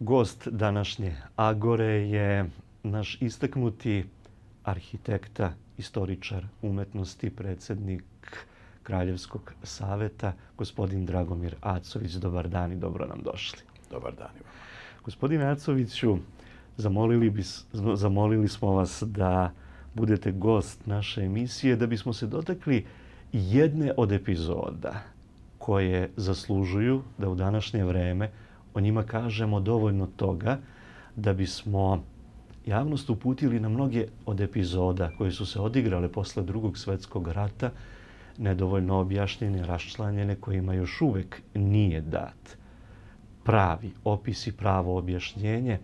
Gost današnje Agore je naš istaknuti arhitekta, istoričar umetnosti, predsednik Kraljevskog saveta, gospodin Dragomir Acović. Dobar dan i dobro nam došli. Dobar dan. Gospodine Acoviću, zamolili, bis, zamolili smo vas da budete gost naše emisije da bismo se dotakli jedne od epizoda koje zaslužuju da u današnje vreme o njima kažemo dovoljno toga da bismo javnost uputili na mnoge od epizoda koje su se odigrale posle drugog svetskog rata, nedovoljno objašnjene, raščlanjene, kojima još uvek nije dat pravi opis i pravo objašnjenje,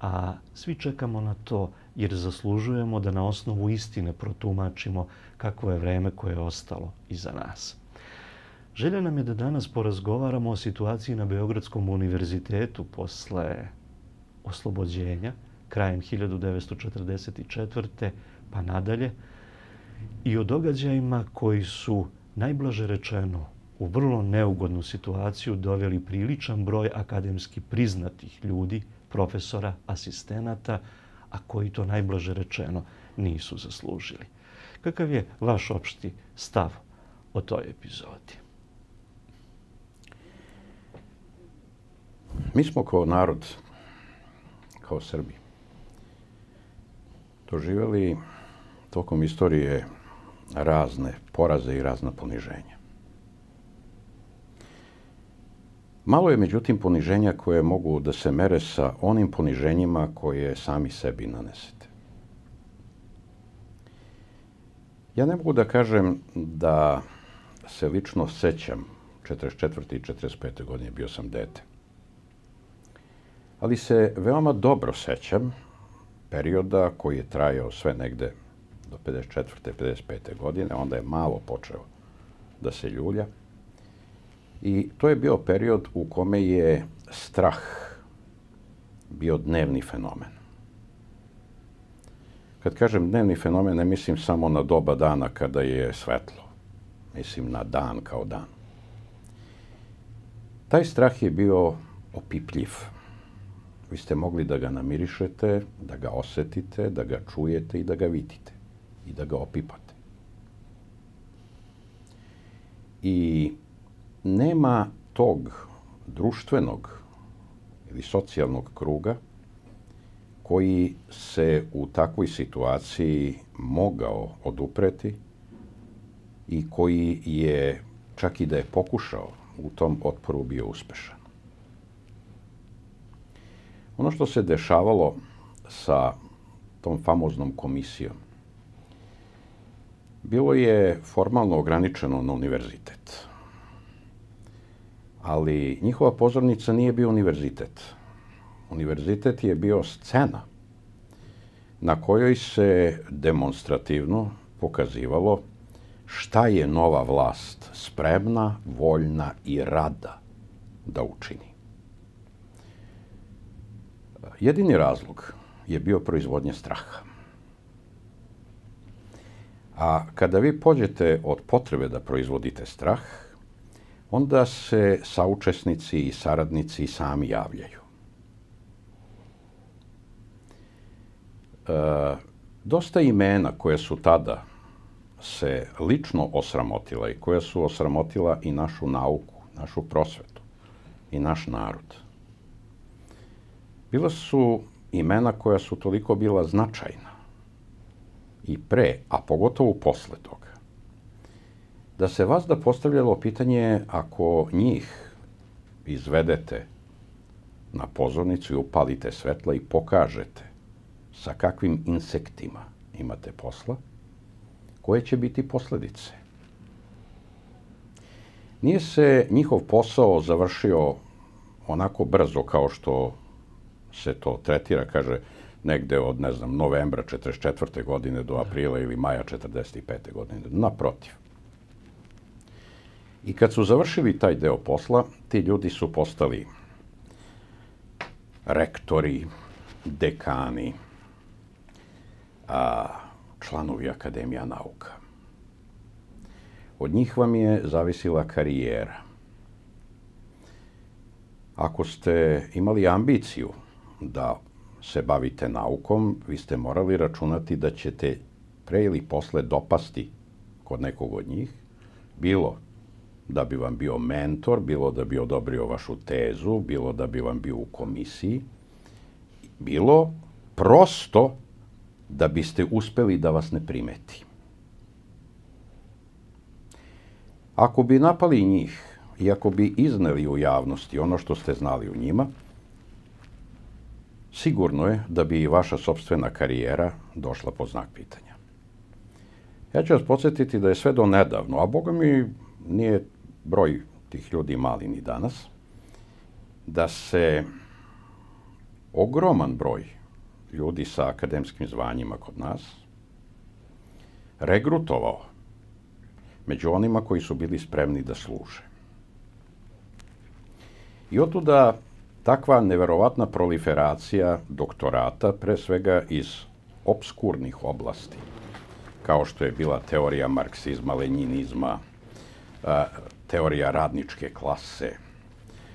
a svi čekamo na to jer zaslužujemo da na osnovu istine protumačimo kakvo je vreme koje je ostalo iza nas. Želja nam je da danas porazgovaramo o situaciji na Beogradskom univerzitetu posle oslobođenja krajem 1944. pa nadalje i o događajima koji su najblaže rečeno u vrlo neugodnu situaciju doveli priličan broj akademski priznatih ljudi, profesora, asistenata, a koji to najblaže rečeno nisu zaslužili. Kakav je vaš opšti stav o toj epizodi? Mi smo kao narod, kao Srbi, doživjeli tokom istorije razne poraze i razna poniženja. Malo je međutim poniženja koje mogu da se mere sa onim poniženjima koje sami sebi nanesete. Ja ne mogu da kažem da se lično sećam 44. i 45. godine, bio sam dete. Ali se veoma dobro sećam perioda koji je trajao sve negde do 54. 55. godine, onda je malo počeo da se ljulja. I to je bio period u kome je strah bio dnevni fenomen. Kad kažem dnevni fenomen, ne mislim samo na doba dana kada je svetlo. Mislim na dan kao dan. Taj strah je bio opipljiv. Vi ste mogli da ga namirišete, da ga osetite, da ga čujete i da ga vidite. I da ga opipate. I nema tog društvenog ili socijalnog kruga koji se u takvoj situaciji mogao odupreti i koji je, čak i da je pokušao, u tom otporu bio uspešan. Ono što se dešavalo sa tom famoznom komisijom bilo je formalno ograničeno na univerzitet ali njihova pozornica nije bio univerzitet. Univerzitet je bio scena na kojoj se demonstrativno pokazivalo šta je nova vlast spremna, voljna i rada da učini. Jedini razlog je bio proizvodnje straha. A kada vi pođete od potrebe da proizvodite strah, onda se saučesnici i saradnici sami javljaju. E, dosta imena koje su tada se lično osramotila i koja su osramotila i našu nauku, našu prosvetu i naš narod. Bila su imena koja su toliko bila značajna i pre, a pogotovo posle toga da se vas da postavljalo pitanje ako njih izvedete na pozornicu i upalite svetla i pokažete sa kakvim insektima imate posla, koje će biti posledice. Nije se njihov posao završio onako brzo kao što se to tretira, kaže, negde od, ne znam, novembra 44. godine do aprila ili maja 45. godine. Naprotiv. I kad su završili taj deo posla, ti ljudi su postali rektori, dekani, a, članovi Akademija nauka. Od njih vam je zavisila karijera. Ako ste imali ambiciju da se bavite naukom, vi ste morali računati da ćete pre ili posle dopasti kod nekog od njih, bilo da bi vam bio mentor, bilo da bi odobrio vašu tezu, bilo da bi vam bio u komisiji, bilo prosto da biste uspeli da vas ne primeti. Ako bi napali njih i ako bi izneli u javnosti ono što ste znali u njima, sigurno je da bi i vaša sobstvena karijera došla po znak pitanja. Ja ću vas podsjetiti da je sve do nedavno, a boga mi nije broj tih ljudi mali ni danas, da se ogroman broj ljudi sa akademskim zvanjima kod nas regrutovao među onima koji su bili spremni da služe. I otuda takva neverovatna proliferacija doktorata, pre svega iz obskurnih oblasti, kao što je bila teorija marksizma, lenjinizma, teorija radničke klase,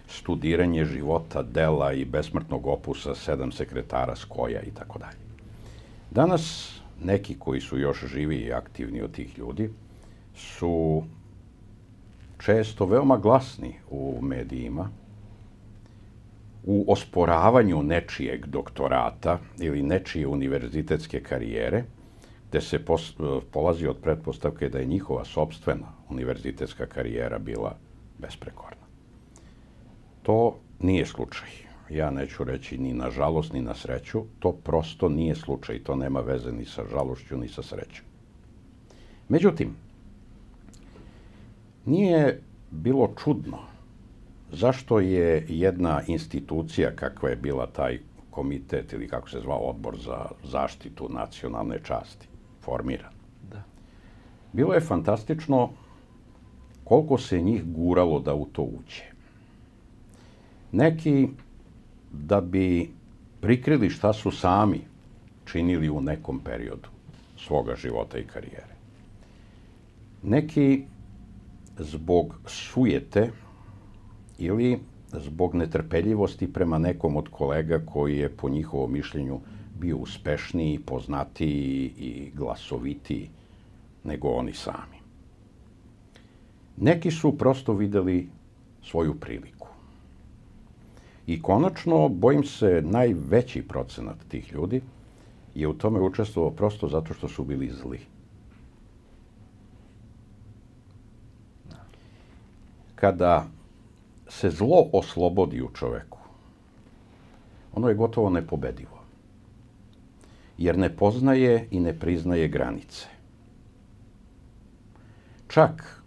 studiranje života, dela i besmrtnog opusa sedam sekretara Skoja i tako dalje. Danas neki koji su još živi i aktivni od tih ljudi su često veoma glasni u medijima u osporavanju nečijeg doktorata ili nečije univerzitetske karijere, gde se polazi od pretpostavke da je njihova sobstvena univerzitetska karijera bila besprekorna. To nije slučaj. Ja neću reći ni na žalost, ni na sreću. To prosto nije slučaj. To nema veze ni sa žalošću, ni sa srećom. Međutim, nije bilo čudno zašto je jedna institucija kakva je bila taj komitet ili kako se zvao odbor za zaštitu nacionalne časti formiran. Da. Bilo je fantastično koliko se njih guralo da u to uđe. Neki da bi prikrili šta su sami činili u nekom periodu svoga života i karijere. Neki zbog sujete ili zbog netrpeljivosti prema nekom od kolega koji je po njihovom mišljenju bio uspešniji, poznatiji i glasovitiji nego oni sami. Neki su prosto videli svoju priliku. I konačno, bojim se, najveći procenat tih ljudi je u tome učestvovao prosto zato što su bili zli. Kada se zlo oslobodi u čoveku, ono je gotovo nepobedivo. Jer ne poznaje i ne priznaje granice. Čak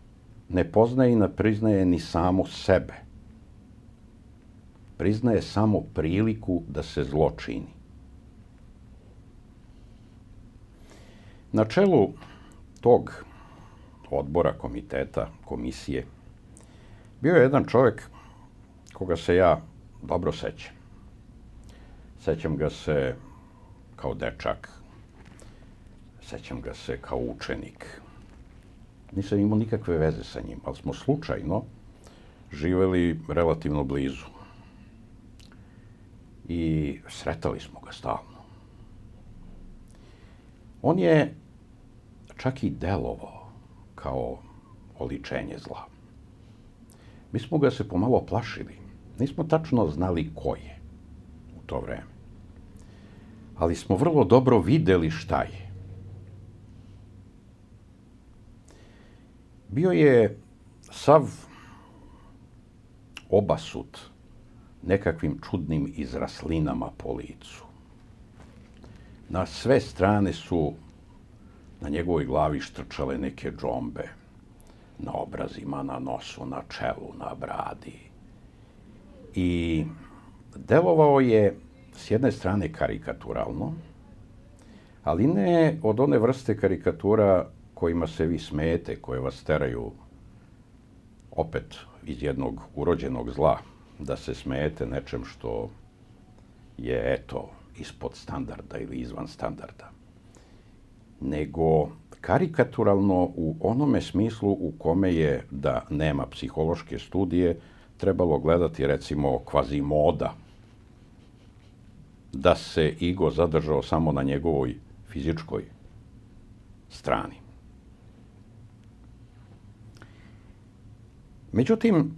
ne poznaje i ne priznaje ni samo sebe. Priznaje samo priliku da se zlo čini. Na čelu tog odbora, komiteta, komisije, bio je jedan čovjek koga se ja dobro sećam. Sećam ga se kao dečak, sećam ga se kao učenik, nisam imao nikakve veze sa njim, ali smo slučajno živeli relativno blizu. I sretali smo ga stalno. On je čak i delovao kao oličenje zla. Mi smo ga se pomalo plašili. Nismo tačno znali ko je u to vreme. Ali smo vrlo dobro videli šta je. Bio je sav obasut nekakvim čudnim izraslinama po licu. Na sve strane su na njegovoj glavi štrčale neke džombe. Na obrazima, na nosu, na čelu, na bradi. I delovao je s jedne strane karikaturalno, ali ne od one vrste karikatura kojima se vi smete, koje vas teraju opet iz jednog urođenog zla, da se smete nečem što je, eto, ispod standarda ili izvan standarda. Nego karikaturalno u onome smislu u kome je da nema psihološke studije, trebalo gledati recimo Kvazimoda, da se Igo zadržao samo na njegovoj fizičkoj strani. Međutim,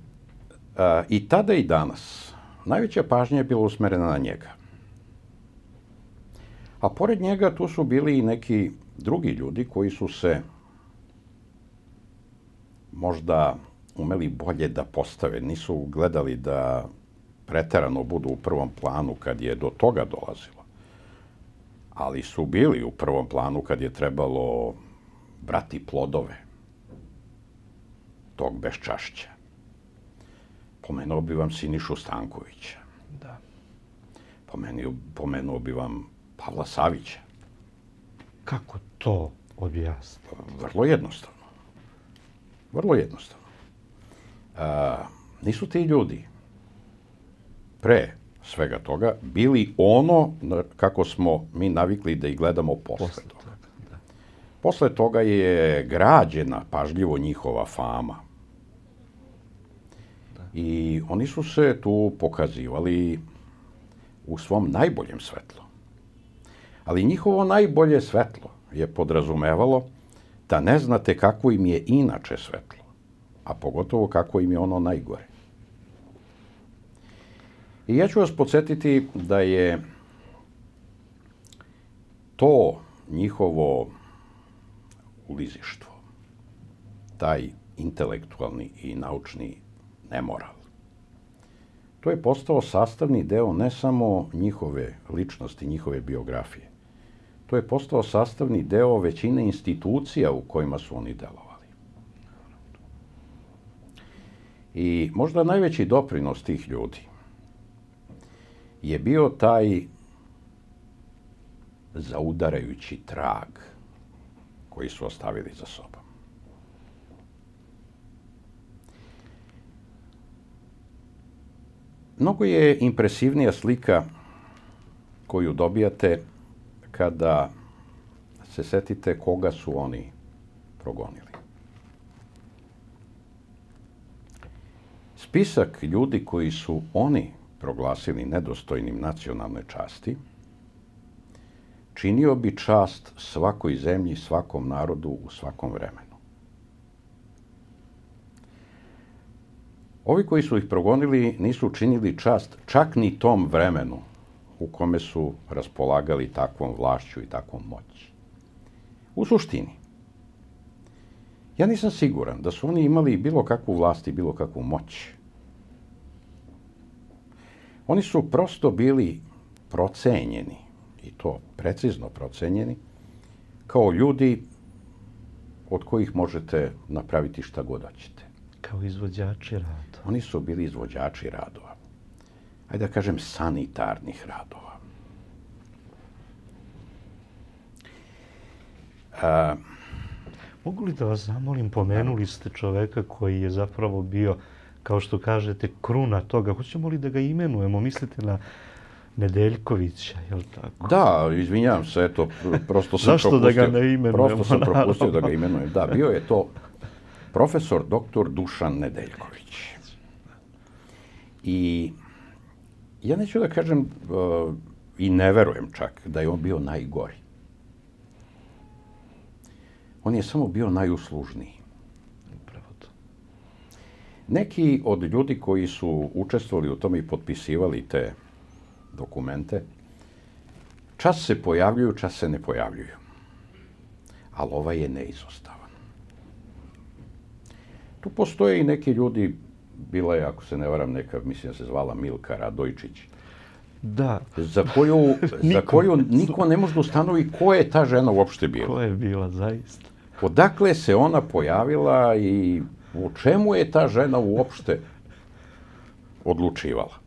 i tada i danas, najveća pažnja je bila usmerena na njega. A pored njega tu su bili i neki drugi ljudi koji su se možda umeli bolje da postave. Nisu gledali da preterano budu u prvom planu kad je do toga dolazilo. Ali su bili u prvom planu kad je trebalo brati plodove tog beščašća. Pomenuo bi vam Sinišu Stankovića. Da. Pomenuo, pomenuo bi vam Pavla Savića. Kako to objasniti? Vrlo jednostavno. Vrlo jednostavno. A, nisu ti ljudi pre svega toga bili ono kako smo mi navikli da ih gledamo posle, posle toga. Da. Posle toga je građena pažljivo njihova fama. Da. I oni su se tu pokazivali u svom najboljem svetlu. Ali njihovo najbolje svetlo je podrazumevalo da ne znate kako im je inače svetlo, a pogotovo kako im je ono najgore. I ja ću vas podsjetiti da je to njihovo ulizištvo, taj intelektualni i naučni nemoral, to je postao sastavni deo ne samo njihove ličnosti, njihove biografije, to je postao sastavni deo većine institucija u kojima su oni delovali. I možda najveći doprinos tih ljudi je bio taj zaudarajući trag koji su ostavili za sobom. Mnogo je impresivnija slika koju dobijate kada se setite koga su oni progonili. Spisak ljudi koji su oni proglasili nedostojnim nacionalne časti, činio bi čast svakoj zemlji, svakom narodu u svakom vremenu. Ovi koji su ih progonili nisu činili čast čak ni tom vremenu u kome su raspolagali takvom vlašću i takvom moći. U suštini, ja nisam siguran da su oni imali bilo kakvu vlast i bilo kakvu moć. Oni su prosto bili procenjeni, i to precizno procenjeni, kao ljudi od kojih možete napraviti šta god hoćete. Kao izvođači radova. Oni su bili izvođači radova ajde da kažem, sanitarnih radova. A, Mogu li da vas zamolim, pomenuli ste čoveka koji je zapravo bio, kao što kažete, kruna toga. Hoćemo li da ga imenujemo? Mislite na Nedeljkovića, je li tako? Da, izvinjam se, eto, prosto sam Zašto propustio. da ga ne imenujemo? Prosto sam propustio da ga imenujem. Da, bio je to profesor doktor Dušan Nedeljković. I ja neću da kažem uh, i ne verujem čak da je on bio najgori. On je samo bio najuslužniji. Upravo to. Neki od ljudi koji su učestvovali u tome i potpisivali te dokumente, čas se pojavljuju, čas se ne pojavljuju. Ali ovaj je neizostavan. Tu postoje i neki ljudi bila je, ako se ne varam, neka, mislim da se zvala Milka Radojčić. Da. Za koju, za koju niko ne može da ustanovi ko je ta žena uopšte bila. Ko je bila, zaista. Odakle se ona pojavila i u čemu je ta žena uopšte odlučivala.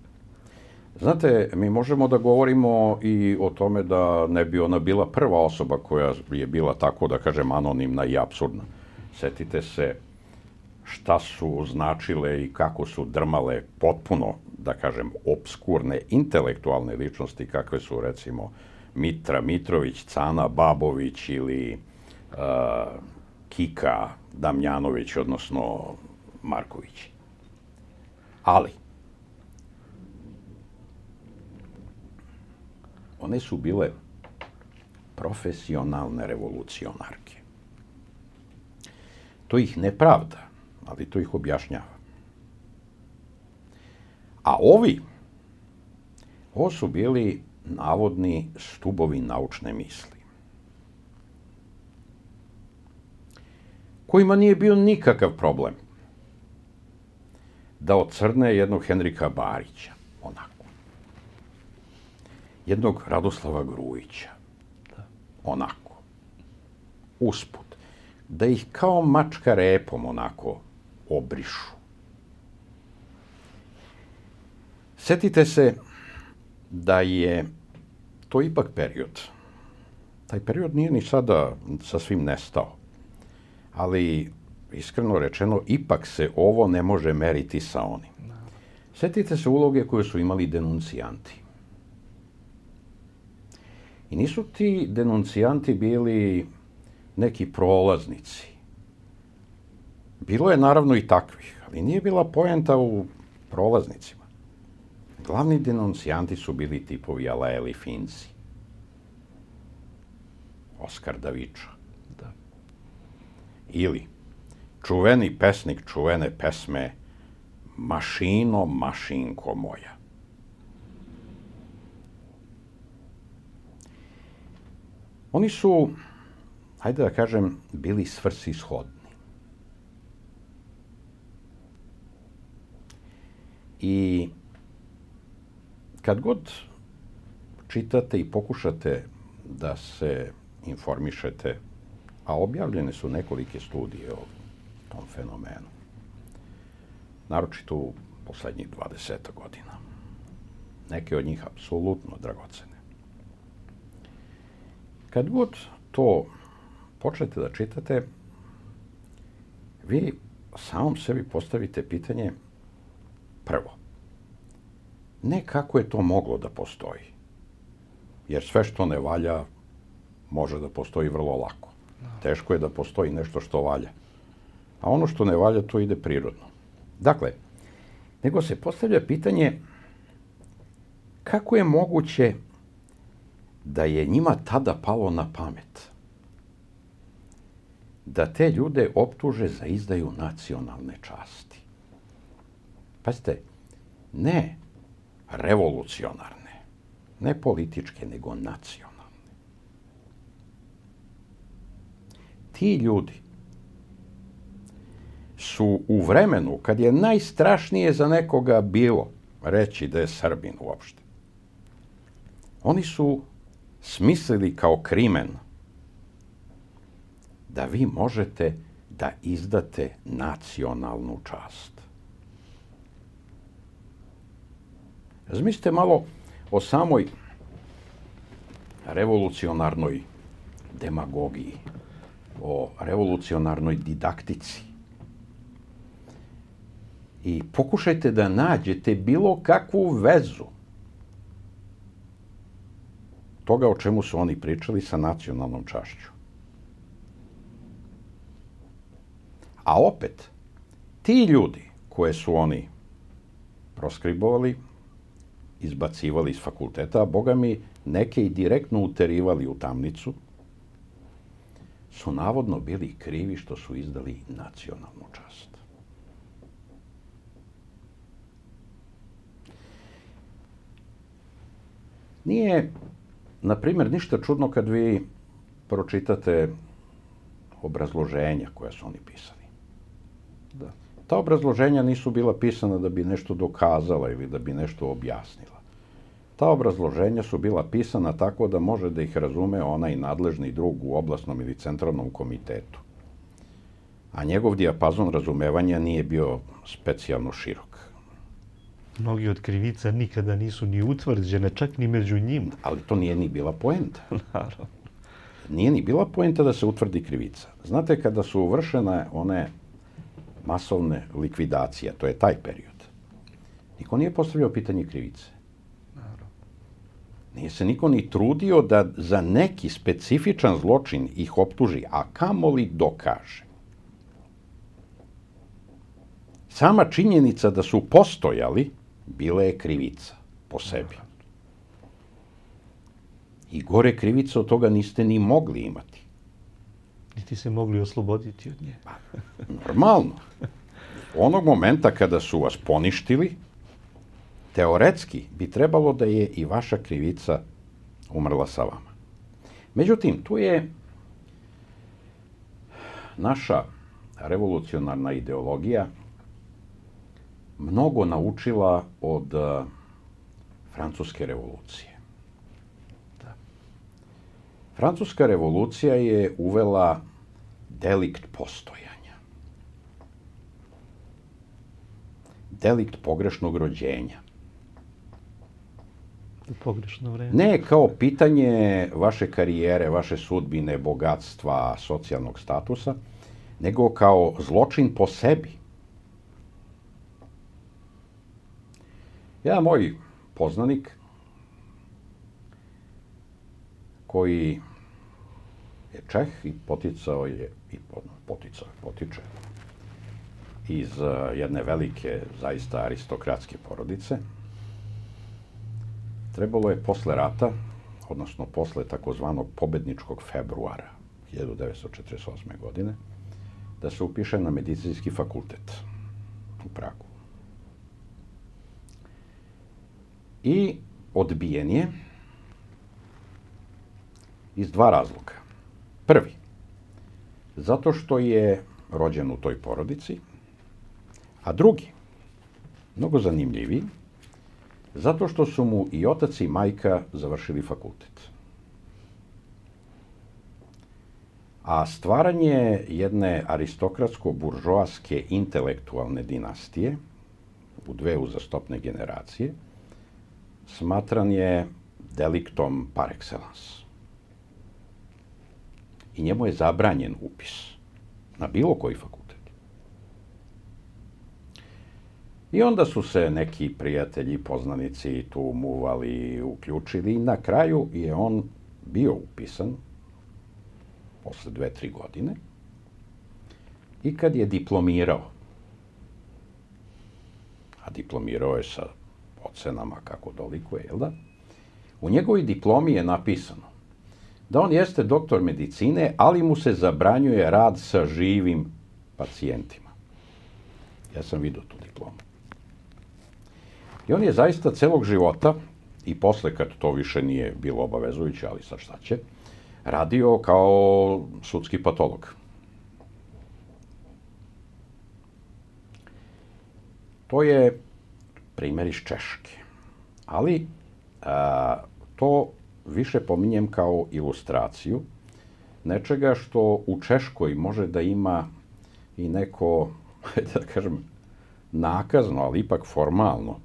Znate, mi možemo da govorimo i o tome da ne bi ona bila prva osoba koja je bila tako, da kažem, anonimna i absurdna. Setite se šta su značile i kako su drmale potpuno, da kažem, obskurne intelektualne ličnosti kakve su recimo Mitra Mitrović, Cana Babović ili uh, Kika Damjanović, odnosno Marković. Ali, one su bile profesionalne revolucionarke. To ih ne pravda, ali to ih objašnjava. A ovi, ovo su bili navodni stubovi naučne misli. Kojima nije bio nikakav problem da ocrne jednog Henrika Barića, onako. Jednog Radoslava Grujića, onako. Usput. Da ih kao mačka repom onako obrišu. Setite se da je to ipak period. Taj period nije ni sada sasvim nestao. Ali, iskreno rečeno, ipak se ovo ne može meriti sa onim. Setite se uloge koje su imali denuncijanti. I nisu ti denuncijanti bili neki prolaznici. Bilo je naravno i takvih, ali nije bila poenta u prolaznicima. Glavni denuncijanti su bili tipovi Alaeli Finci. Oskar Daviča. Da. Ili čuveni pesnik čuvene pesme Mašino, mašinko moja. Oni su, hajde da kažem, bili svrsishodni. I kad god čitate i pokušate da se informišete, a objavljene su nekolike studije o tom fenomenu, naročito u poslednjih 20 godina. Neke od njih apsolutno dragocene. Kad god to počnete da čitate, vi samom sebi postavite pitanje prvo. Ne kako je to moglo da postoji. Jer sve što ne valja može da postoji vrlo lako. Teško je da postoji nešto što valja. A ono što ne valja, to ide prirodno. Dakle, nego se postavlja pitanje kako je moguće da je njima tada palo na pamet da te ljude optuže za izdaju nacionalne časti. Pazite, ne revolucionarne, ne političke, nego nacionalne. Ti ljudi su u vremenu kad je najstrašnije za nekoga bilo reći da je Srbin uopšte. Oni su smislili kao krimen da vi možete da izdate nacionalnu čast. Razmislite malo o samoj revolucionarnoj demagogiji, o revolucionarnoj didaktici. I pokušajte da nađete bilo kakvu vezu toga o čemu su oni pričali sa nacionalnom čašću. A opet, ti ljudi koje su oni proskribovali, izbacivali iz fakulteta, a boga mi neke i direktno uterivali u tamnicu, su navodno bili krivi što su izdali nacionalnu čast. Nije na primjer, ništa čudno kad vi pročitate obrazloženja koja su oni pisali. Da. Ta obrazloženja nisu bila pisana da bi nešto dokazala ili da bi nešto objasnila. Ta obrazloženja su bila pisana tako da može da ih razume onaj nadležni drug u oblasnom ili centralnom komitetu. A njegov dijapazon razumevanja nije bio specijalno širok. Mnogi od krivica nikada nisu ni utvrđene, čak ni među njima. Ali to nije ni bila poenta. Naravno. Nije ni bila poenta da se utvrdi krivica. Znate, kada su uvršene one masovne likvidacije, to je taj period, niko nije postavljao pitanje krivice. Nije se niko ni trudio da za neki specifičan zločin ih optuži, a kamoli dokaže. sama činjenica da su postojali, bila je krivica po sebi. I gore krivica od toga niste ni mogli imati. Niti se mogli osloboditi od nje. Normalno. Onog momenta kada su vas poništili, teoretski bi trebalo da je i vaša krivica umrla sa vama. Međutim, tu je naša revolucionarna ideologija mnogo naučila od uh, Francuske revolucije. Da. Francuska revolucija je uvela delikt postojanja. Delikt pogrešnog rođenja. U pogrešno vreme. Ne kao pitanje vaše karijere, vaše sudbine, bogatstva, socijalnog statusa, nego kao zločin po sebi. Ja, moj poznanik, koji je Čeh i poticao je, i poticao potiče iz uh, jedne velike, zaista aristokratske porodice, trebalo je posle rata, odnosno posle takozvanog pobedničkog februara 1948. godine, da se upiše na medicinski fakultet u Pragu. I odbijen je iz dva razloga. Prvi, zato što je rođen u toj porodici, a drugi, mnogo zanimljiviji, zato što su mu i otac i majka završili fakultet. A stvaranje jedne aristokratsko-buržoaske intelektualne dinastije u dve uzastopne generacije smatran je deliktom par excellence. I njemu je zabranjen upis na bilo koji fakultet. I onda su se neki prijatelji, poznanici tu muvali, uključili i na kraju je on bio upisan posle dve, tri godine. I kad je diplomirao, a diplomirao je sa ocenama kako dolikuje, jel da? U njegovoj diplomi je napisano da on jeste doktor medicine, ali mu se zabranjuje rad sa živim pacijentima. Ja sam vidio tu diplomu. I on je zaista celog života, i posle kad to više nije bilo obavezujuće, ali sad šta će, radio kao sudski patolog. To je primer iz Češke. Ali a, to više pominjem kao ilustraciju nečega što u Češkoj može da ima i neko, da kažem, nakazno, ali ipak formalno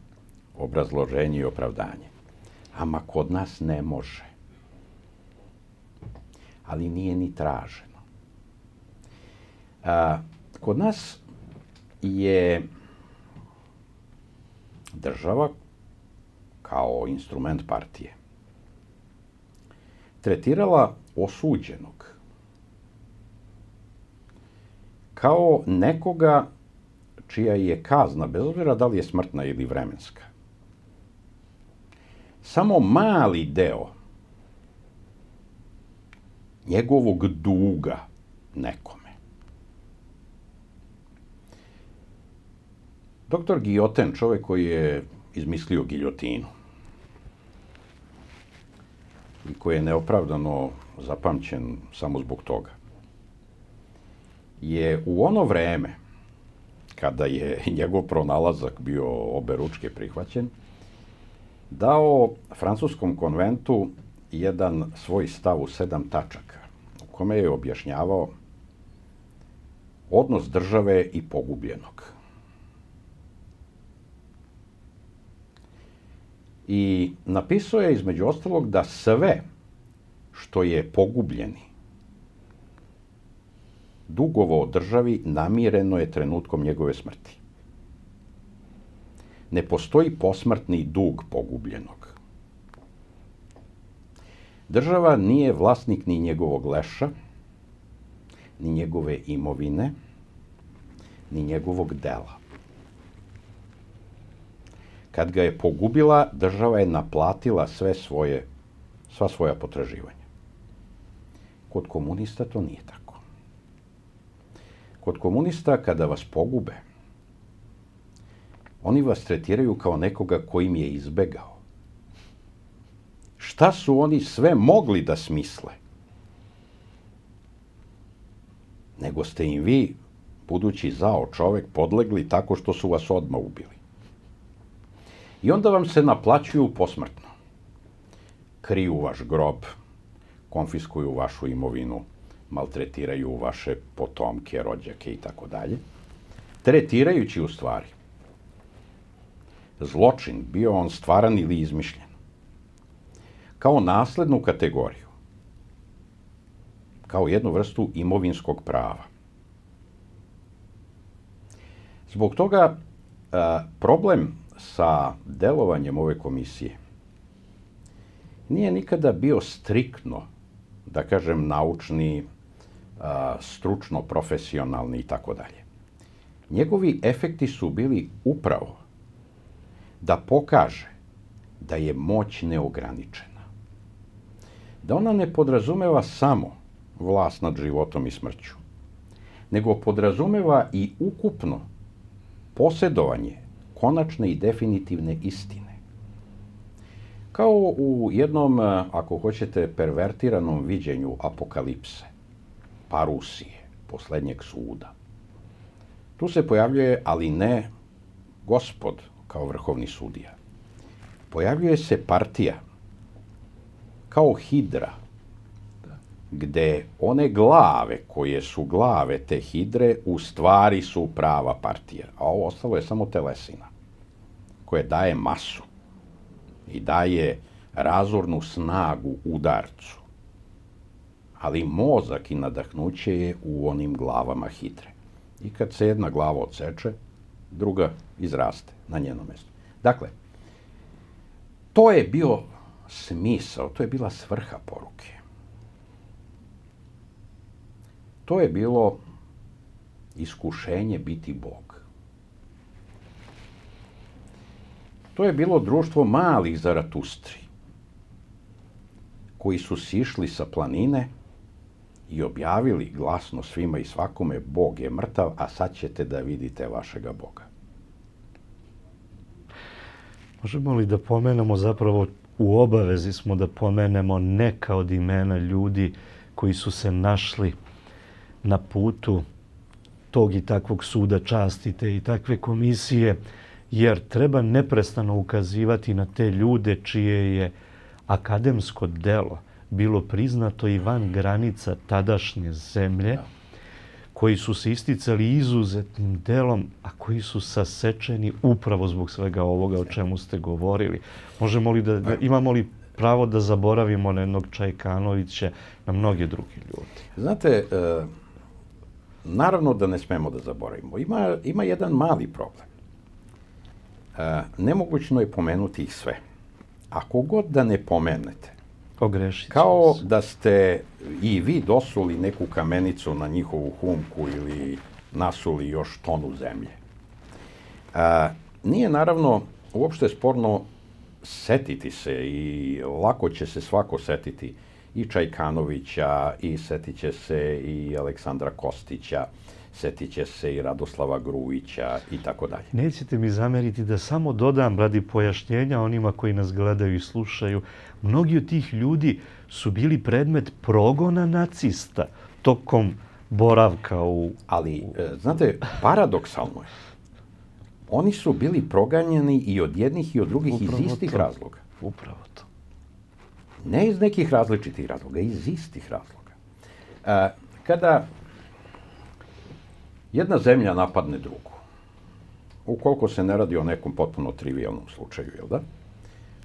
obrazloženje i opravdanje. Ama kod nas ne može. Ali nije ni traženo. A, kod nas je država kao instrument partije tretirala osuđenog kao nekoga čija je kazna, bez obzira da li je smrtna ili vremenska, samo mali deo njegovog duga nekome. Doktor Gioten, čovek koji je izmislio giljotinu i koji je neopravdano zapamćen samo zbog toga, je u ono vreme, kada je njegov pronalazak bio oberučke prihvaćen, dao francuskom konventu jedan svoj stav u sedam tačaka, u kome je objašnjavao odnos države i pogubljenog. I napisao je između ostalog da sve što je pogubljeni dugovo državi namireno je trenutkom njegove smrti ne postoji posmrtni dug pogubljenog. Država nije vlasnik ni njegovog leša, ni njegove imovine, ni njegovog dela. Kad ga je pogubila, država je naplatila sve svoje, sva svoja potraživanja. Kod komunista to nije tako. Kod komunista, kada vas pogube, oni vas tretiraju kao nekoga ko im je izbegao. Šta su oni sve mogli da smisle? Nego ste im vi, budući zao čovek, podlegli tako što su vas odmah ubili. I onda vam se naplaćuju posmrtno. Kriju vaš grob, konfiskuju vašu imovinu, maltretiraju vaše potomke, rođake i tako dalje, tretirajući u stvari zločin, bio on stvaran ili izmišljen, kao naslednu kategoriju, kao jednu vrstu imovinskog prava. Zbog toga problem sa delovanjem ove komisije nije nikada bio striktno, da kažem, naučni, stručno, profesionalni i tako dalje. Njegovi efekti su bili upravo da pokaže da je moć neograničena. Da ona ne podrazumeva samo vlast nad životom i smrću, nego podrazumeva i ukupno posjedovanje konačne i definitivne istine. Kao u jednom, ako hoćete, pervertiranom viđenju apokalipse, parusije, poslednjeg suda. Tu se pojavljuje, ali ne gospod kao vrhovni sudija. Pojavljuje se partija kao hidra, gde one glave koje su glave te hidre u stvari su prava partija, a ovo ostalo je samo telesina koje daje masu i daje razornu snagu udarcu. Ali mozak i nadahnuće je u onim glavama hidre. I kad se jedna glava odseče, druga izraste na njeno mesto. Dakle, to je bio smisao, to je bila svrha poruke. To je bilo iskušenje biti Bog. To je bilo društvo malih zaratustri, koji su sišli sa planine i objavili glasno svima i svakome Bog je mrtav, a sad ćete da vidite vašega Boga. Možemo li da pomenemo zapravo u obavezi smo da pomenemo neka od imena ljudi koji su se našli na putu tog i takvog suda častite i takve komisije, jer treba neprestano ukazivati na te ljude čije je akademsko delo bilo priznato i van granica tadašnje zemlje, koji su se isticali izuzetnim delom, a koji su sasečeni upravo zbog svega ovoga o čemu ste govorili. Možemo li da, da imamo li pravo da zaboravimo na jednog Čajkanovića, na mnoge druge ljudi? Znate, e, naravno da ne smemo da zaboravimo. Ima, ima jedan mali problem. E, nemogućno je pomenuti ih sve. Ako god da ne pomenete, Ogrešit Kao da ste i vi dosuli neku kamenicu na njihovu humku ili nasuli još tonu zemlje. A, nije naravno uopšte sporno setiti se i lako će se svako setiti i Čajkanovića i setit će se i Aleksandra Kostića setit će se i Radoslava Grujića i tako dalje. Nećete mi zameriti da samo dodam radi pojašnjenja onima koji nas gledaju i slušaju. Mnogi od tih ljudi su bili predmet progona nacista tokom boravka u... Ali, e, znate, paradoksalno je. Oni su bili proganjeni i od jednih i od drugih Upravo iz istih to. razloga. Upravo to. Ne iz nekih različitih razloga, iz istih razloga. E, kada jedna zemlja napadne drugu, ukoliko se ne radi o nekom potpuno trivialnom slučaju, jel da?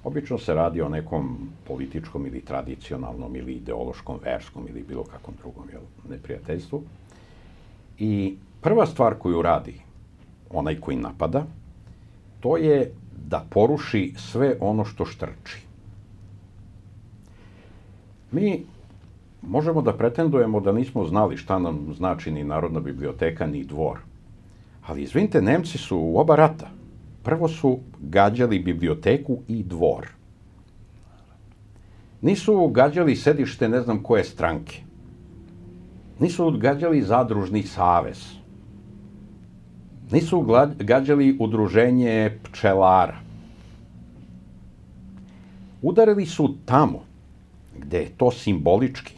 Obično se radi o nekom političkom ili tradicionalnom ili ideološkom, verskom ili bilo kakvom drugom jel, neprijateljstvu. I prva stvar koju radi onaj koji napada, to je da poruši sve ono što štrči. Mi možemo da pretendujemo da nismo znali šta nam znači ni Narodna biblioteka, ni dvor. Ali, izvinite, Nemci su u oba rata prvo su gađali biblioteku i dvor. Nisu gađali sedište ne znam koje stranke. Nisu gađali zadružni savez. Nisu gađali udruženje pčelara. Udarili su tamo, gde je to simbolički,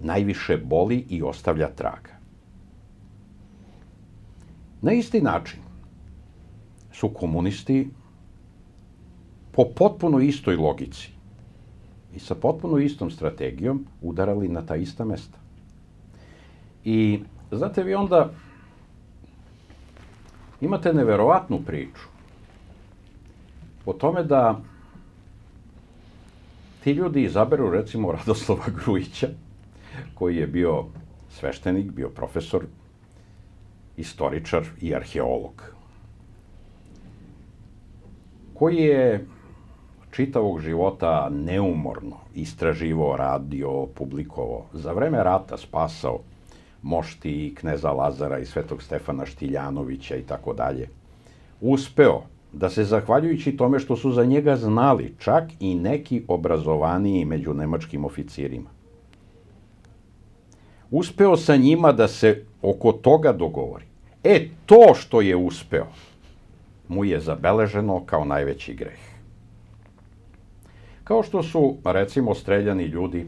najviše boli i ostavlja traga. Na isti način su komunisti po potpuno istoj logici i sa potpuno istom strategijom udarali na ta ista mesta. I znate vi onda imate neverovatnu priču o tome da ti ljudi izaberu recimo Radoslava Grujića, koji je bio sveštenik, bio profesor, istoričar i arheolog, koji je čitavog života neumorno istraživo, radio, publikovao. Za vreme rata spasao mošti i kneza Lazara i svetog Stefana Štiljanovića i tako dalje. Uspeo da se zahvaljujući tome što su za njega znali čak i neki obrazovaniji među nemačkim oficirima. Uspeo sa njima da se oko toga dogovori. E, to što je uspeo, mu je zabeleženo kao najveći greh. Kao što su, recimo, streljani ljudi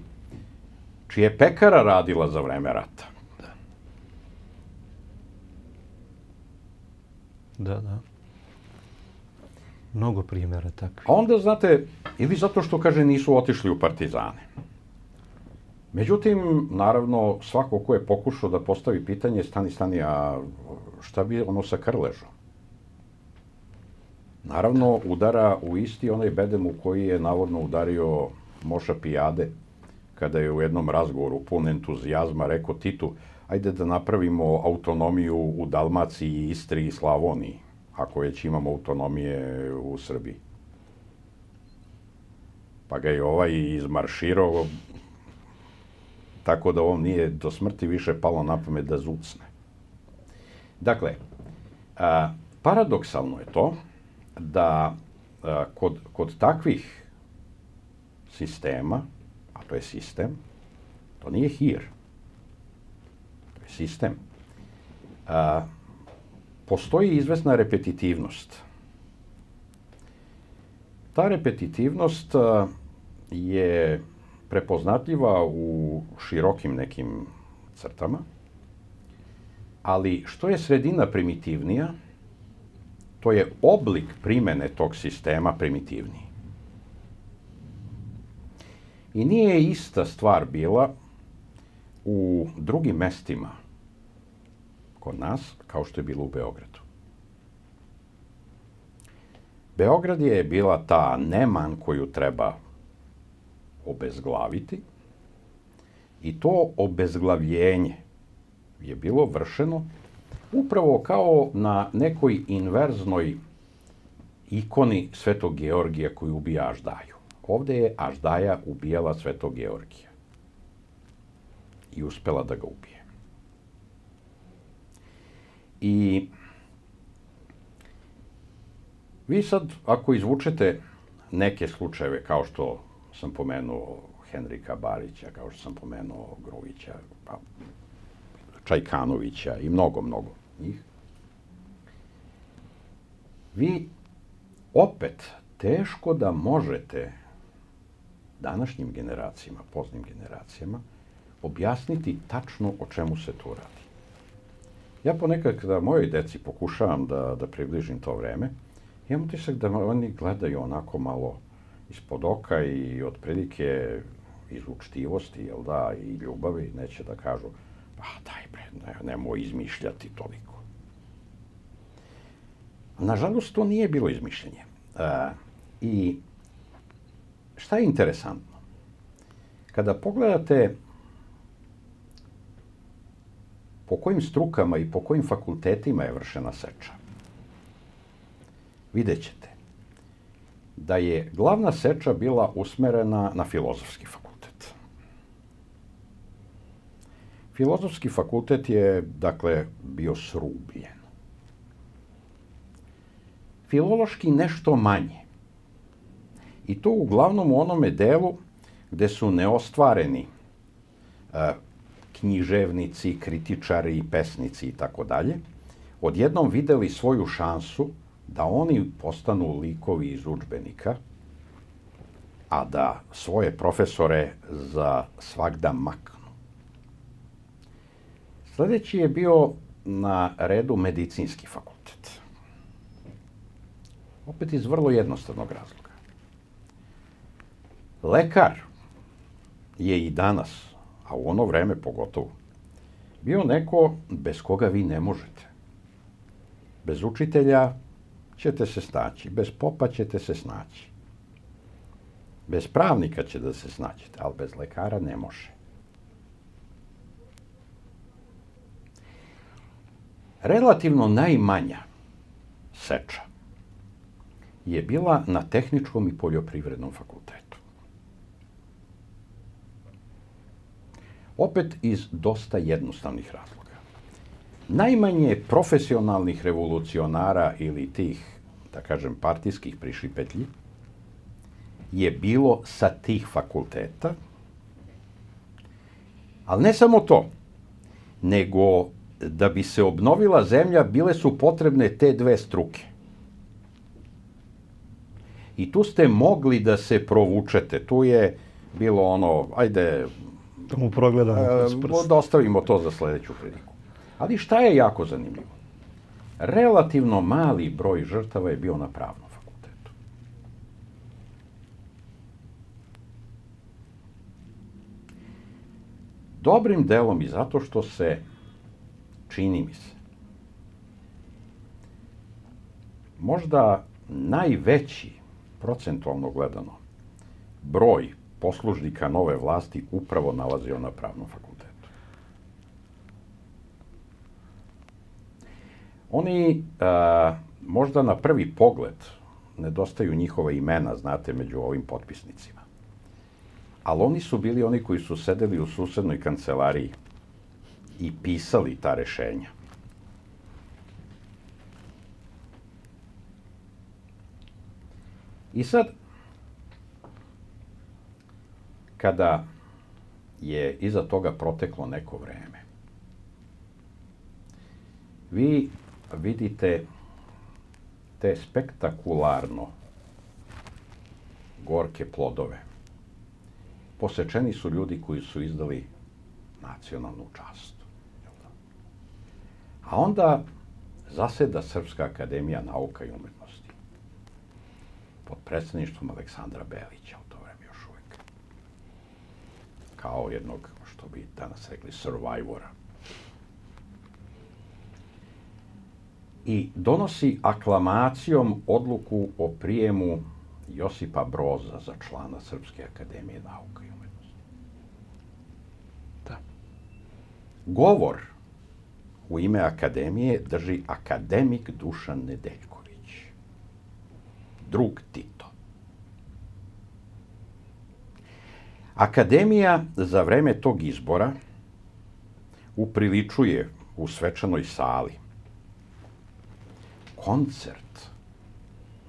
čije pekara radila za vreme rata. Da, da. Mnogo primjera takvih. A onda, znate, ili zato što, kaže, nisu otišli u partizane. Međutim, naravno, svako ko je pokušao da postavi pitanje, stani, stani, a šta bi ono sa krležom? Naravno, udara u isti onaj bedem u koji je navodno udario Moša Pijade, kada je u jednom razgovoru pun entuzijazma rekao Titu, ajde da napravimo autonomiju u Dalmaciji, Istri i Slavoniji, ako već imamo autonomije u Srbiji. Pa ga je ovaj izmarširao, tako da on nije do smrti više palo na pamet da zucne. Dakle, a, paradoksalno je to da a, kod, kod takvih sistema, a to je sistem, to nije hir, to je sistem, a, postoji izvesna repetitivnost. Ta repetitivnost je prepoznatljiva u širokim nekim crtama, ali što je sredina primitivnija, to je oblik primene tog sistema primitivniji. I nije ista stvar bila u drugim mestima kod nas, kao što je bilo u Beogradu. Beograd je bila ta neman koju treba obezglaviti i to obezglavljenje je bilo vršeno upravo kao na nekoj inverznoj ikoni Svetog Georgija koji ubija Aždaju. Ovde je Aždaja ubijala Svetog Georgija i uspela da ga ubije. I vi sad, ako izvučete neke slučajeve, kao što sam pomenuo Henrika Barića, kao što sam pomenuo Grujića, pa Čajkanovića i mnogo, mnogo njih, vi opet teško da možete današnjim generacijama, poznim generacijama, objasniti tačno o čemu se tu radi. Ja ponekad kada mojoj deci pokušavam da, da približim to vreme, imam utisak da oni gledaju onako malo ispod oka i otprilike iz učtivosti, jel da, i ljubavi, neće da kažu, pa daj bre, ne, nemoj izmišljati toliko. Nažalost, to nije bilo izmišljenje. E, I šta je interesantno? Kada pogledate po kojim strukama i po kojim fakultetima je vršena seča, vidjet ćete da je glavna seča bila usmerena na filozofski fakultet. Filozofski fakultet je, dakle, bio srubljen. filološki nešto manje. I to uglavnom u onome delu gde su neostvareni e, književnici, kritičari, pesnici i tako dalje, odjednom videli svoju šansu da oni postanu likovi iz učbenika, a da svoje profesore za svakda maknu. Sledeći je bio na redu medicinski fakultet. Opet iz vrlo jednostavnog razloga. Lekar je i danas, a u ono vreme pogotovo, bio neko bez koga vi ne možete. Bez učitelja ćete se snaći, bez popa ćete se snaći. Bez pravnika će da se snaćete, ali bez lekara ne može. Relativno najmanja seča je bila na tehničkom i poljoprivrednom fakultetu. Opet iz dosta jednostavnih razloga. Najmanje profesionalnih revolucionara ili tih, da kažem, partijskih prišipetlji je bilo sa tih fakulteta, ali ne samo to, nego da bi se obnovila zemlja bile su potrebne te dve struke. I tu ste mogli da se provučete. Tu je bilo ono, ajde, da mu progledamo e, da ostavimo to za sledeću priliku. Ali šta je jako zanimljivo? Relativno mali broj žrtava je bio na pravnom fakultetu. Dobrim delom i zato što se, čini mi se, možda najveći, procentualno gledano, broj poslužnika nove vlasti upravo nalazio na pravnom fakultetu. Oni a, možda na prvi pogled nedostaju njihova imena, znate, među ovim potpisnicima. Ali oni su bili oni koji su sedeli u susednoj kancelariji i pisali ta rešenja. I sad, kada je iza toga proteklo neko vreme, vi vidite te spektakularno gorke plodove. Posečeni su ljudi koji su izdali nacionalnu čast. A onda zaseda Srpska akademija nauka i umetnosti pod predsedništvom Aleksandra Belića u to vreme još uvek. Kao jednog, što bi danas rekli, survivora i donosi aklamacijom odluku o prijemu Josipa Broza za člana Srpske akademije nauka i umetnosti. Da. Govor u ime akademije drži akademik Dušan Nedeljković, drug Tito. Akademija za vreme tog izbora upriličuje u svečanoj sali koncert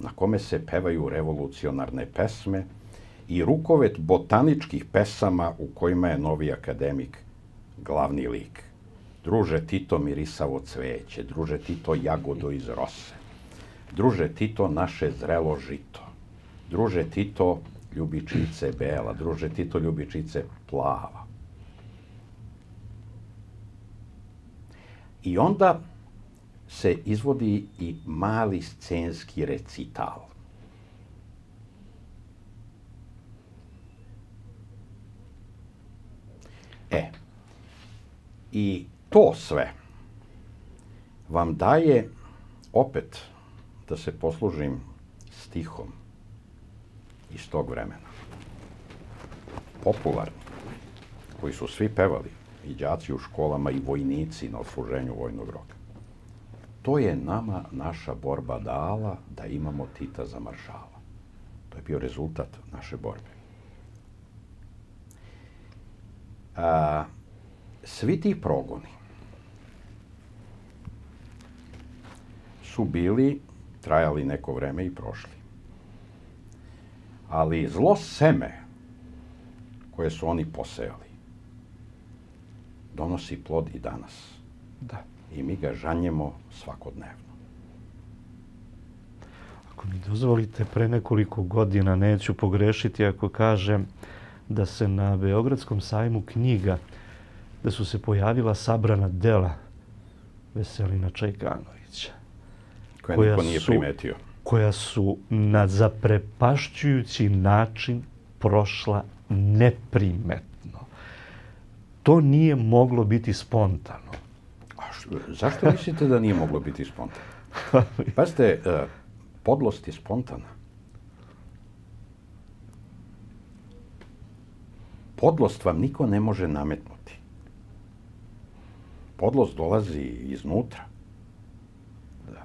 na kome se pevaju revolucionarne pesme i rukovet botaničkih pesama u kojima je novi akademik glavni lik. Druže Tito mirisavo cveće, druže Tito jagodo iz rose, druže Tito naše zrelo žito, druže Tito ljubičice bela, druže Tito ljubičice plava. I onda se izvodi i mali scenski recital. E, i to sve vam daje opet da se poslužim stihom iz tog vremena. Popularni, koji su svi pevali, i đaci u školama i vojnici na odsluženju vojnog roka. To je nama naša borba dala da imamo Tita za maršala. To je bio rezultat naše borbe. A, svi ti progoni su bili trajali neko vreme i prošli. Ali zlo seme koje su oni posejali donosi plod i danas. Da. I mi ga žanjemo svakodnevno. Ako mi dozvolite, pre nekoliko godina neću pogrešiti ako kažem da se na Beogradskom sajmu knjiga da su se pojavila sabrana dela Veselina Čajkanovića. Koja, koja niko nije su, primetio. Koja su na zaprepašćujući način prošla neprimetno. To nije moglo biti spontano. Što, zašto mislite da nije moglo biti spontano? Pazite, uh, podlost je spontana. Podlost vam niko ne može nametnuti. Podlost dolazi iznutra. Da.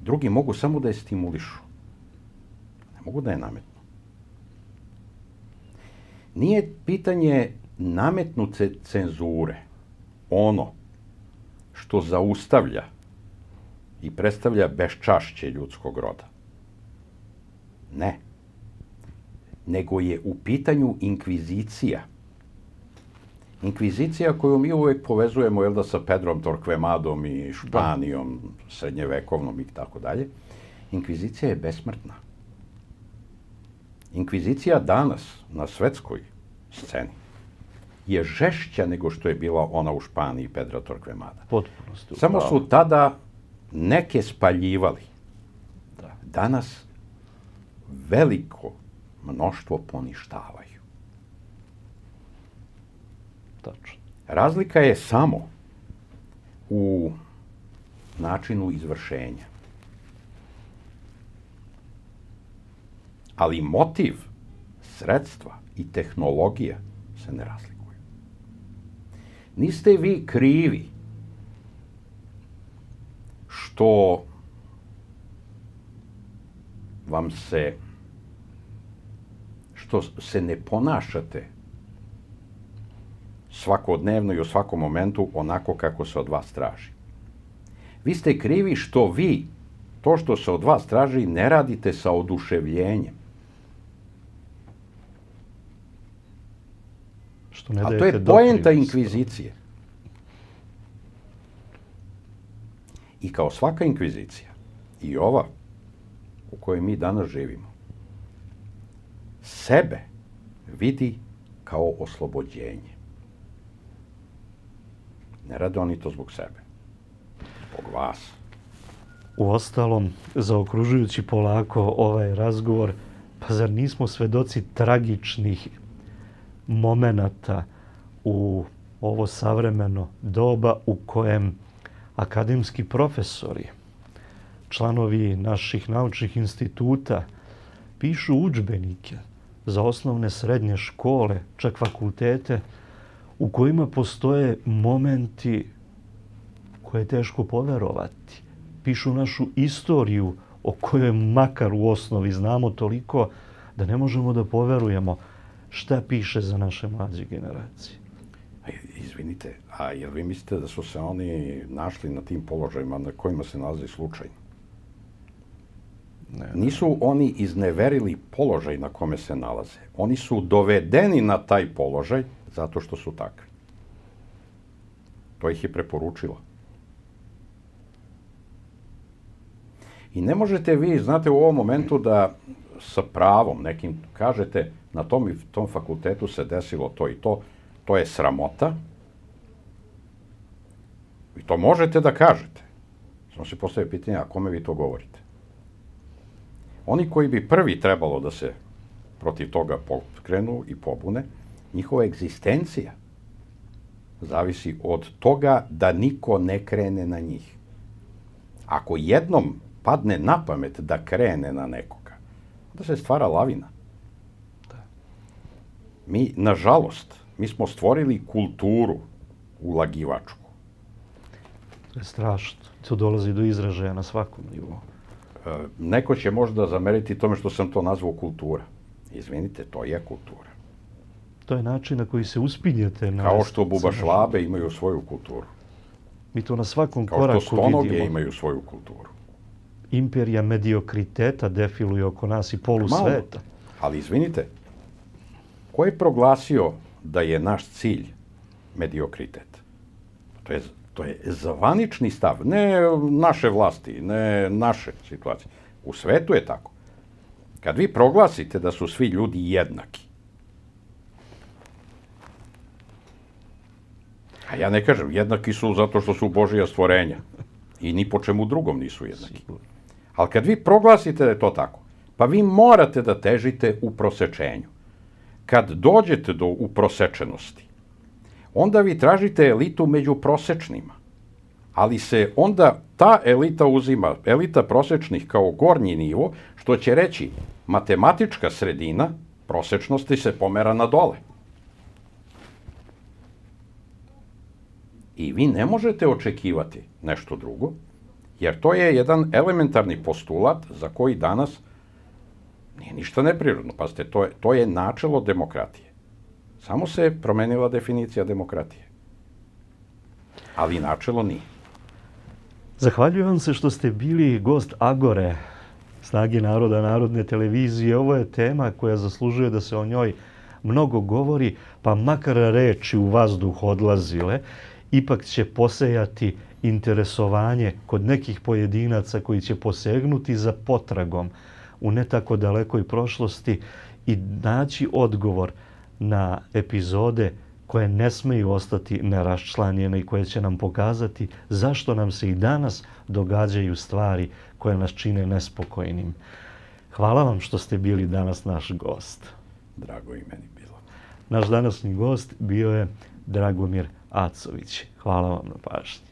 Drugi mogu samo da je stimulišu. Ne mogu da je nametnu. Nije pitanje nametnuce cenzure ono što zaustavlja i predstavlja beščašće ljudskog roda. Ne. Nego je u pitanju inkvizicija. Inkvizicija koju mi uvek povezujemo jel da, sa Pedrom Torquemadom i Španijom, da. srednjevekovnom i tako dalje. Inkvizicija je besmrtna. Inkvizicija danas na svetskoj sceni je žešća nego što je bila ona u Španiji Pedra Torquemada. Potpuno Samo su tada neke spaljivali. Da. Danas veliko mnoštvo poništavaju. Tačno. Razlika je samo u načinu izvršenja. Ali motiv, sredstva i tehnologija se ne razlikuju. Niste vi krivi što vam se što se ne ponašate svakodnevno i u svakom momentu onako kako se od vas traži. Vi ste krivi što vi to što se od vas traži ne radite sa oduševljenjem. Što ne A to je poenta inkvizicije. I kao svaka inkvizicija, i ova u kojoj mi danas živimo, sebe vidi kao oslobođenje. Ne rade oni to zbog sebe. Zbog vas. U ostalom, zaokružujući polako ovaj razgovor, pa zar nismo svedoci tragičnih momenata u ovo savremeno doba u kojem akademski profesori, članovi naših naučnih instituta, pišu učbenike za osnovne srednje škole, čak fakultete, u kojima postoje momenti koje je teško poverovati. Pišu našu istoriju o kojoj makar u osnovi znamo toliko da ne možemo da poverujemo šta piše za naše mlađe generacije. Izvinite, a jel vi mislite da su se oni našli na tim položajima na kojima se nalazi slučajno? Ne, ne. Nisu oni izneverili položaj na kome se nalaze. Oni su dovedeni na taj položaj zato što su takvi. To ih je preporučilo. I ne možete vi, znate, u ovom momentu da sa pravom nekim kažete na tom i tom fakultetu se desilo to i to, to je sramota. I to možete da kažete. Samo se postaje pitanje, a kome vi to govorite? Oni koji bi prvi trebalo da se protiv toga pokrenu i pobune, njihova egzistencija zavisi od toga da niko ne krene na njih. Ako jednom padne na pamet da krene na nekoga, da se stvara lavina. Mi, nažalost, mi smo stvorili kulturu ulagivačku. To je strašno. To dolazi do izražaja na svakom nivou. E, neko će možda zameriti tome što sam to nazvao kultura. Izvinite, to je kultura. To je način na koji se uspinjete. Na Kao što bubašvabe imaju svoju kulturu. Mi to na svakom Kao koraku vidimo. Kao što stonoge imaju svoju kulturu. imperija mediokriteta defiluje oko nas i polu Malo. sveta. Ali izvinite, ko je proglasio da je naš cilj mediokritet? To je, to je zvanični stav, ne naše vlasti, ne naše situacije. U svetu je tako. Kad vi proglasite da su svi ljudi jednaki, a ja ne kažem, jednaki su zato što su Božija stvorenja i ni po čemu drugom nisu jednaki. Ali kad vi proglasite da je to tako, pa vi morate da težite u prosečenju. Kad dođete do uprosečenosti, onda vi tražite elitu među prosečnima. Ali se onda ta elita uzima, elita prosečnih kao gornji nivo, što će reći matematička sredina prosečnosti se pomera na dole. I vi ne možete očekivati nešto drugo, jer to je jedan elementarni postulat za koji danas nije ništa neprirodno. Pazite, to je, to je načelo demokratije. Samo se promenila definicija demokratije. Ali načelo nije. Zahvaljujem vam se što ste bili gost Agore, Snage naroda, Narodne televizije. Ovo je tema koja zaslužuje da se o njoj mnogo govori, pa makar reči u vazduh odlazile, ipak će posejati interesovanje kod nekih pojedinaca koji će posegnuti za potragom u ne tako dalekoj prošlosti i naći odgovor na epizode koje ne smeju ostati neraščlanjene i koje će nam pokazati zašto nam se i danas događaju stvari koje nas čine nespokojnim. Hvala vam što ste bili danas naš gost. Drago i meni bilo. Naš današnji gost bio je Dragomir Acović. Hvala vam na pažnji.